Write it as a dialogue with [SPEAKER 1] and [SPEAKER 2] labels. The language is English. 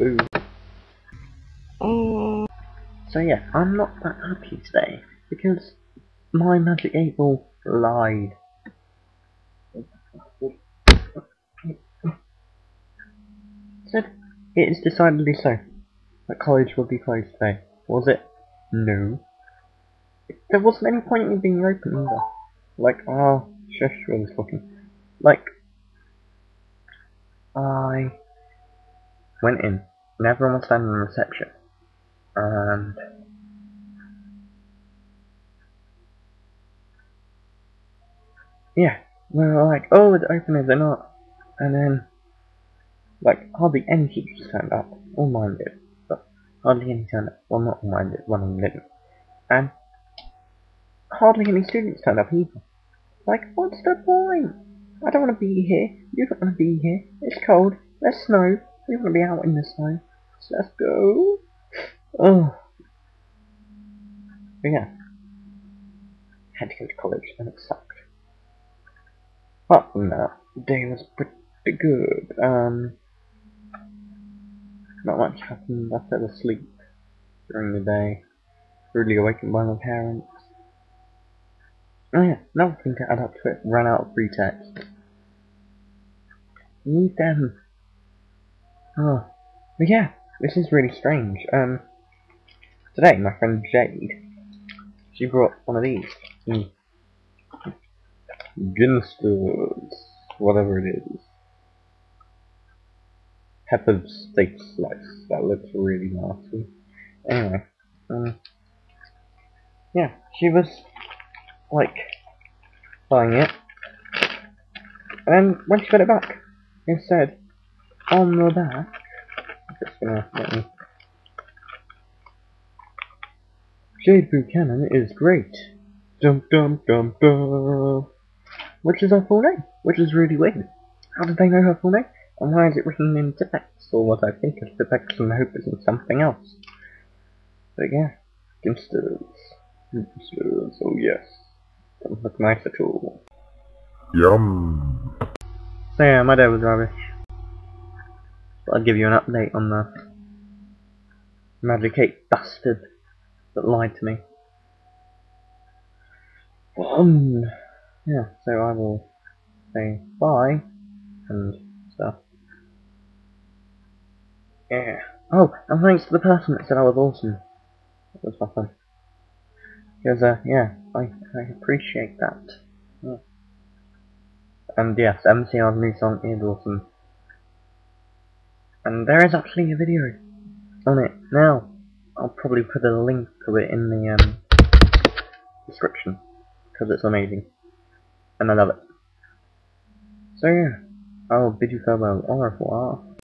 [SPEAKER 1] Boo. Oh. So yeah, I'm not that happy today because my magic eight ball lied. Said it is decidedly so. That college will be closed today. Was it? No. There wasn't any point in being open either. Like, ah, oh, shush, was fucking. Like, I went in, and everyone was standing in reception, and yeah, we were like, oh, it's open, is it not? And then, like, hardly any teachers turned up, all minded, but hardly any turned up, well, not all mine did, one of them didn't, and hardly any students turned up either. Like, what's the point? I don't want to be here. You don't want to be here. It's cold. There's snow. We want to be out in this snow. So let's go. Oh. But yeah. Had to go to college and it sucked. Apart from that, the day was pretty good. Um, not much happened. I fell asleep during the day. Rudely awakened by my parents. Oh yeah, another thing to add up to it, ran out of free text. Need them. Oh. But yeah, this is really strange. Um, today, my friend Jade, she brought one of these. Mm. Ginsters, whatever it is. Peppered steak slice. That looks really nasty. Anyway, um, yeah, she was like buying it. And then when she got it back, it said on the back gonna let me Jade Buchanan is great. Dum dum dum dum Which is her full name, which is really weird. How did they know her full name? And why is it written in Tipp-Ex, or what I think is Tipp-Ex and hope is in something else? But yeah, Ginsters. Ginsters, oh yes. Doesn't look nice at all.
[SPEAKER 2] Yum.
[SPEAKER 1] So yeah, my day was rubbish. But I'll give you an update on the Magic 8 bastard that lied to me. Um, yeah, so I will say bye and stuff. Yeah. Oh, and thanks to the person that said I was awesome. That was fun. Because, uh, yeah, I, I appreciate that. Yeah. And yes, MCR's new song is awesome. And there is actually a video on it now. I'll probably put a link to it in the um, description. Because it's amazing. And I love it. So yeah, I'll bid you farewell. Au revoir.